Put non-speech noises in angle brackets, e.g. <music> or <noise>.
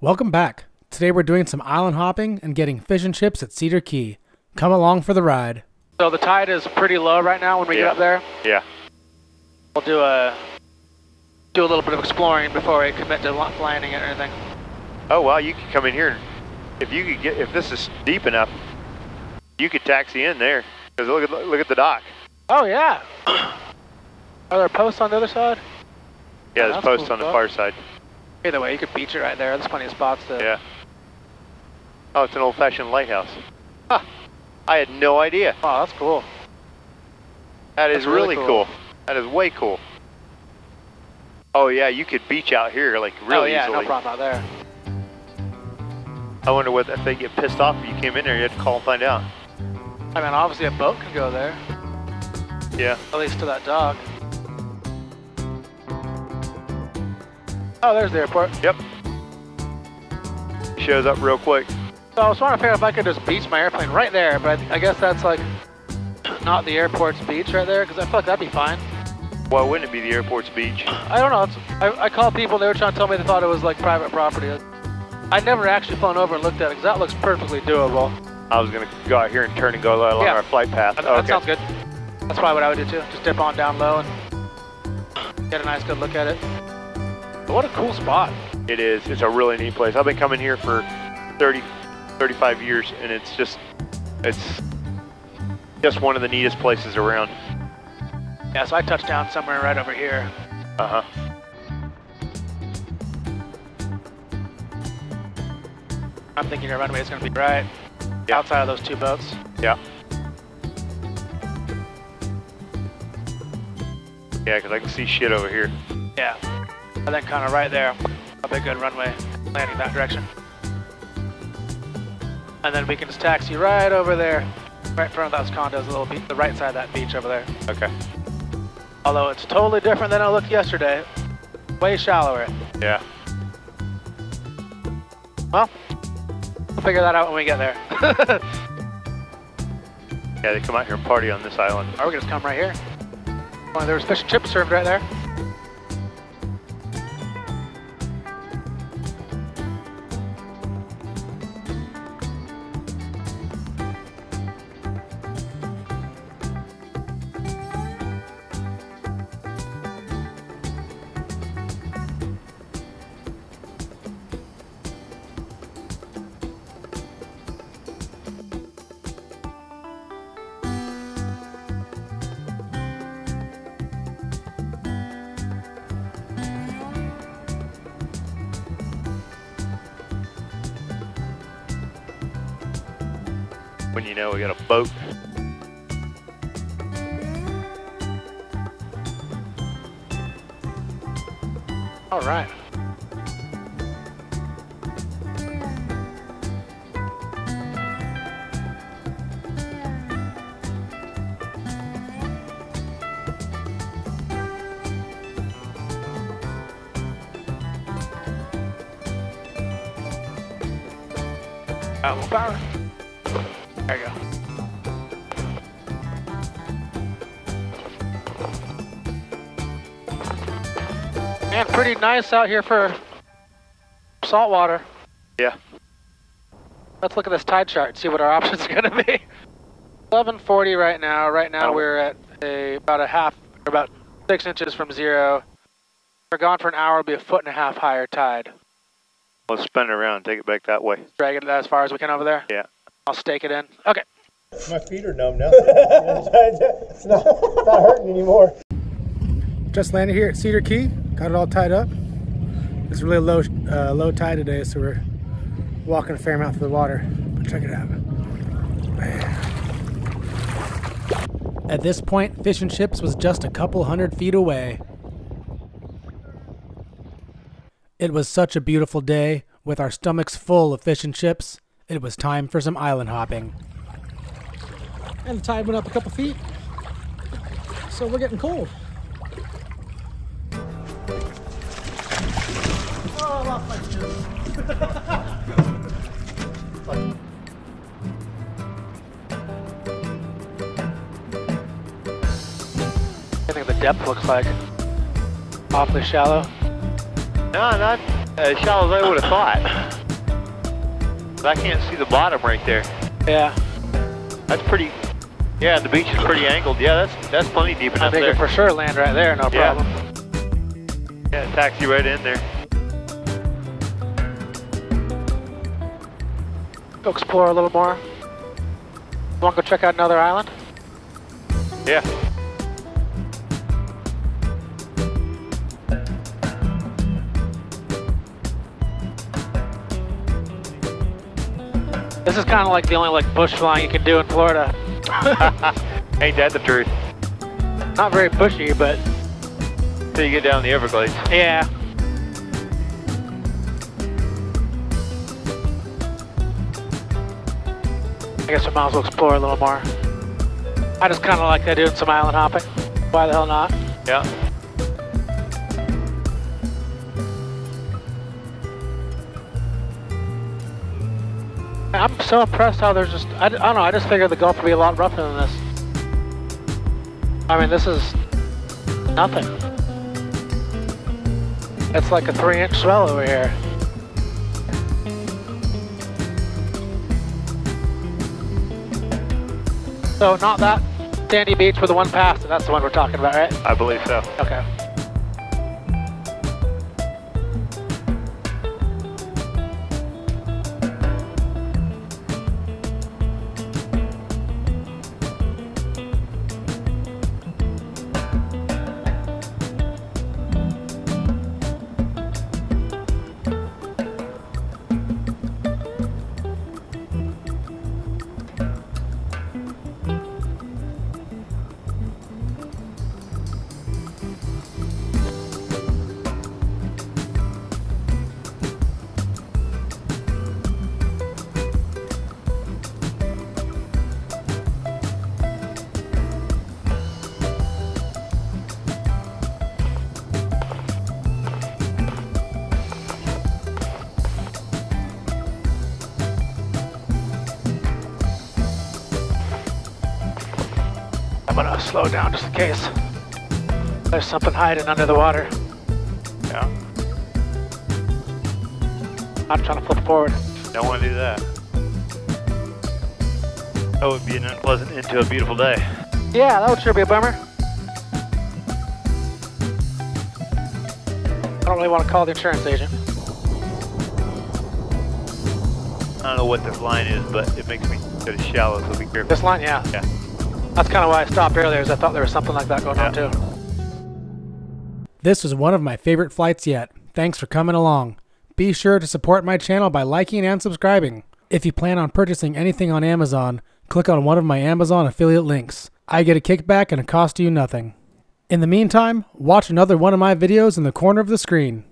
Welcome back. Today we're doing some island hopping and getting fish and chips at Cedar Key. Come along for the ride. So the tide is pretty low right now when we Yeah. get up there. Yeah. We'll do a do a little bit of exploring before we commit to la- landing it or anything. Oh well, you could come in here. If you could get, if this is deep enough, you could taxi in there. Cause look at look at the dock. Oh yeah. <coughs> Are there posts on the other side? Yeah, Oh, there's posts cool on the far side. Either way, you could beach it right there. There's plenty of spots to. Yeah. Oh, it's an old-fashioned lighthouse. Huh. I had no idea. Wow, that's cool. That is That's really really, cool. cool. That is way cool. Oh yeah, you could beach out here like really oh really yeah, easily. no problem out there. I wonder what if they get pissed off if you came in there. You had to call and find out. I mean, obviously a boat could go there, Yeah. at least to that dock. Oh, there's the airport. Yep. Shows up real quick. So I was trying to figure out if I could just beach my airplane right there, but I, I guess that's like not the airport's beach right there, because I feel like that'd be fine. Why wouldn't it be the airport's beach? <sighs> I don't know. It's, I, I called people. And they were trying to tell me they thought it was like private property. I'd never actually flown over and looked at it because that looks perfectly doable. I was gonna go out here and turn and go along Yeah. our flight path. That, okay. that sounds good. That's probably what I would do too. Just dip on down low and get a nice good look at it. But what a cool spot. It is. It's a really neat place. I've been coming here for 30, 35 years, and it's just, it's just one of the neatest places around. Yeah, so I touched down somewhere right over here. Uh huh. I'm thinking your runway is going to be right Yeah. outside of those two boats. Yeah. Yeah, because I can see shit over here. Yeah. And then kind of right there, a big good runway landing that direction. And then we can just taxi right over there, right in front of those condos, a little beach, the right side of that beach over there. Okay. Although it's totally different than it looked yesterday. Way shallower. Yeah. Well, we'll figure that out when we get there. <laughs> Yeah, they come out here and party on this island. or we can just come right here. Oh, there was fish and chips served right there. When you know we got a boat. All right. Out power. There you go. And pretty nice out here for saltwater. Yeah. Let's look at this tide chart and see what our <laughs> options are going to be. 1140 right now. Right now Oh. we're at a about a half, or about six inches from zero. We're gone for an hour. It'll be a foot and a half higher tide. Let's spin it around. Take it back that way. Drag it as far as we can over there. Yeah. I'll stake it in. Okay. My feet are numb now. <laughs> it's not, it's not hurting anymore. Just landed here at Cedar Key. Got it all tied up. It's really low, uh, low tide today, so we're walking a fair amount through the water. But check it out. Man. At this point, Fish and Chips was just a couple hundred feet away. It was such a beautiful day. With our stomachs full of fish and chips, it was time for some island hopping. And the tide went up a couple feet, so we're getting cold. Oh my gosh. I think the depth looks like awfully shallow. No, not as shallow as I would have thought. I can't see the bottom right there. Yeah. That's pretty. Yeah, the beach is pretty angled. Yeah, that's that's plenty deep enough there. I think there. it for sure land right there, no Yeah. problem. Yeah, taxi right in there. Go explore a little more. Want to go check out another island? Yeah. This is kind of like the only like bush flying you can do in Florida. <laughs> Ain't that the truth? Not very bushy, but Till you get down the Everglades. yeah. I guess we might as well explore a little more. I just kind of like that doing some island hopping. Why the hell not? Yeah. I'm so impressed how there's just, I don't know, I just figured the Gulf would be a lot rougher than this. I mean, this is nothing. It's like a three inch swell over here. So not that sandy beach with the one pass, that's the one we're talking about, right? I believe so. Okay. Slow down just in case. There's something hiding under the water. Yeah. I'm trying to flip forward. Don't want to do that. That would be an unpleasant end to a beautiful day. Yeah, that would sure be a bummer. I don't really want to call the insurance agent. I don't know what this line is, but it makes me go to shallow, so be careful. This line, yeah. Yeah. That's kind of why I stopped earlier, is I thought there was something like that going on too. This was one of my favorite flights yet. Thanks for coming along. Be sure to support my channel by liking and subscribing. If you plan on purchasing anything on Amazon, click on one of my Amazon affiliate links. I get a kickback and it costs you nothing. In the meantime, watch another one of my videos in the corner of the screen.